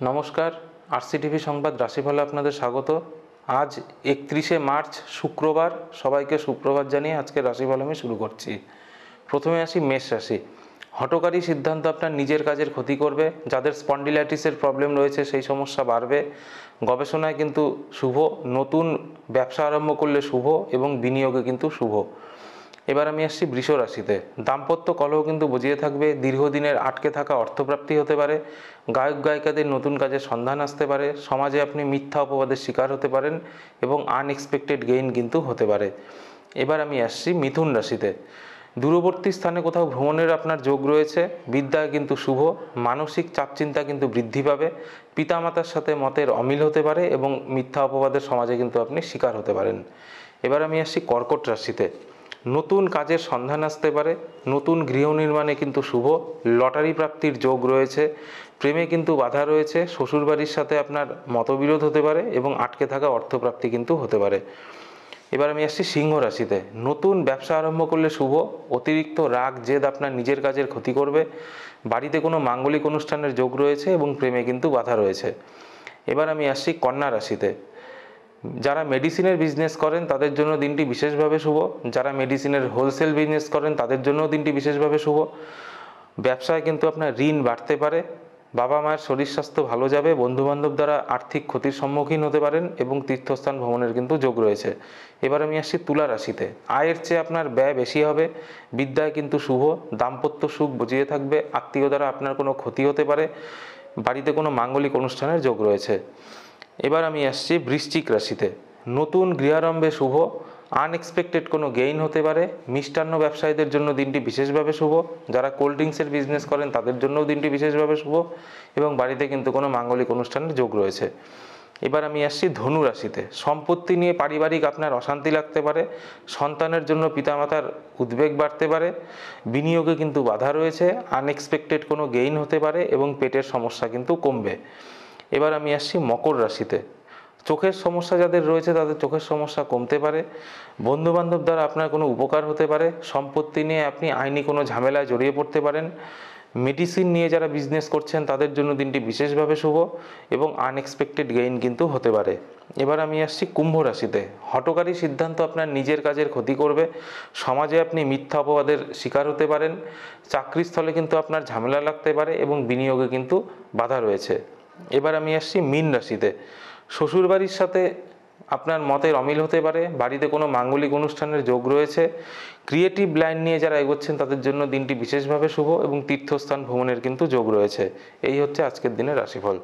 নমস্কার, আরসিটিভি সংবাদ রাশিফলে আপনাদের স্বাগত। আজ একত্রিশে মার্চ, শুক্রবার। সবাইকে সুপ্রভাত জানিয়ে আজকে রাশিফল আমি শুরু করছি। প্রথমে আসি মেষ রাশি। হটকারী সিদ্ধান্ত আপনার নিজের কাজের ক্ষতি করবে। যাদের স্পন্ডিলাইটিসের প্রবলেম রয়েছে, সেই সমস্যা বাড়বে। গবেষণায় কিন্তু শুভ, নতুন ব্যবসা আরম্ভ করলে শুভ এবং বিনিয়োগে কিন্তু শুভ। এবার আমি আসছি বৃষ রাশিতে। দাম্পত্য কলহ কিন্তু বুঝিয়ে থাকবে, দীর্ঘদিনের আটকে থাকা অর্থপ্রাপ্তি হতে পারে, গায়ক গায়িকাদের নতুন কাজের সন্ধান আসতে পারে, সমাজে আপনি মিথ্যা অপবাদের শিকার হতে পারেন এবং আনএক্সপেক্টেড গেইন কিন্তু হতে পারে। এবার আমি আসছি মিথুন রাশিতে। দূরবর্তী স্থানে কোথাও ভ্রমণের আপনার যোগ রয়েছে, বিদ্যা কিন্তু শুভ, মানসিক চাপচিন্তা কিন্তু বৃদ্ধি পাবে, পিতামাতার সাথে মতের অমিল হতে পারে এবং মিথ্যা অপবাদের সমাজে কিন্তু আপনি শিকার হতে পারেন। এবার আমি আসছি কর্কট রাশিতে। নতুন কাজের সন্ধান আসতে পারে, নতুন গৃহ নির্মাণে কিন্তু শুভ, লটারি প্রাপ্তির যোগ রয়েছে, প্রেমে কিন্তু বাধা রয়েছে, শ্বশুরবাড়ির সাথে আপনার মতবিরোধ হতে পারে এবং আটকে থাকা অর্থপ্রাপ্তি কিন্তু হতে পারে। এবার আমি আসছি সিংহ রাশিতে, নতুন ব্যবসা আরম্ভ করলে শুভ, অতিরিক্ত রাগ, জেদ আপনার নিজের কাজের ক্ষতি করবে, বাড়িতে কোনো মাঙ্গলিক অনুষ্ঠানের যোগ রয়েছে এবং প্রেমে কিন্তু বাধা রয়েছে। এবার আমি আসছি কন্যা রাশিতে যারা মেডিসিনের বিজনেস করেন, তাদের জন্য দিনটি বিশেষভাবে শুভ। যারা মেডিসিনের হোলসেল বিজনেস করেন, তাদের জন্যও দিনটি বিশেষভাবে শুভ। ব্যবসায় কিন্তু আপনার ঋণ বাড়তে পারে। বাবা মায়ের শরীর স্বাস্থ্য ভালো যাবে, বন্ধুবান্ধব দ্বারা আর্থিক ক্ষতির সম্মুখীন হতে পারেন এবং তীর্থস্থান ভ্রমণের কিন্তু যোগ রয়েছে। এবার আমি আসছি তুলা রাশিতে। আয়ের চেয়ে আপনার ব্যয় বেশি হবে, বিদ্যায় কিন্তু শুভ, দাম্পত্য সুখ বুঝিয়ে থাকবে, আত্মীয় দ্বারা আপনার কোনো ক্ষতি হতে পারে, বাড়িতে কোনো মাঙ্গলিক অনুষ্ঠানের যোগ রয়েছে। এবার আমি আসছি বৃশ্চিক রাশিতে। নতুন গৃহারম্ভে শুভ আনএক্সপেক্টেড কোনো গেইন হতে পারে, মিষ্টান্ন ব্যবসায়ীদের জন্য দিনটি বিশেষভাবে শুভ, যারা কোল্ড ড্রিঙ্কসের বিজনেস করেন তাদের জন্যও দিনটি বিশেষভাবে শুভ, এবং বাড়িতে কিন্তু কোনো মাঙ্গলিক অনুষ্ঠানের যোগ রয়েছে। এবার আমি আসছি ধনু রাশিতে। সম্পত্তি নিয়ে পারিবারিক আপনার অশান্তি লাগতে পারে, সন্তানের জন্য পিতামাতার উদ্বেগ বাড়তে পারে, বিনিয়োগে কিন্তু বাধা রয়েছে আনএক্সপেক্টেড কোনো গেইন হতে পারে, এবং পেটের সমস্যা কিন্তু কমবে। এবার আমি আসছি মকর রাশিতে। চোখের সমস্যা যাদের রয়েছে তাদের চোখের সমস্যা কমতে পারে। বন্ধু বান্ধব দ্বারা আপনার কোনো উপকার হতে পারে। সম্পত্তি নিয়ে আপনি আইনি কোনো ঝামেলায় জড়িয়ে পড়তে পারেন। মেডিসিন নিয়ে যারা বিজনেস করছেন তাদের জন্য দিনটি বিশেষভাবে শুভ এবং আনএক্সপেক্টেড গেইন কিন্তু হতে পারে। এবার আমি আসছি কুম্ভ রাশিতে। হটকারী সিদ্ধান্ত আপনার নিজের কাজের ক্ষতি করবে। সমাজে আপনি মিথ্যা অপবাদের শিকার হতে পারেন। চাকরিস্থলে কিন্তু আপনার ঝামেলা লাগতে পারে এবং বিনিয়োগে কিন্তু বাধা রয়েছে। এবার আমি আসছি মিন রাশিতে। শ্বশুরবাড়ির সাথে আপনার মতের অমিল হতে পারে, বাড়িতে কোনো মাঙ্গলিক অনুষ্ঠানের যোগ রয়েছে। ক্রিয়েটিভ লাইন নিয়ে যারা এগোচ্ছেন, তাদের জন্য দিনটি বিশেষভাবে শুভ এবং তীর্থস্থান ভ্রমণের কিন্তু যোগ রয়েছে। এই হচ্ছে আজকের দিনের রাশিফল।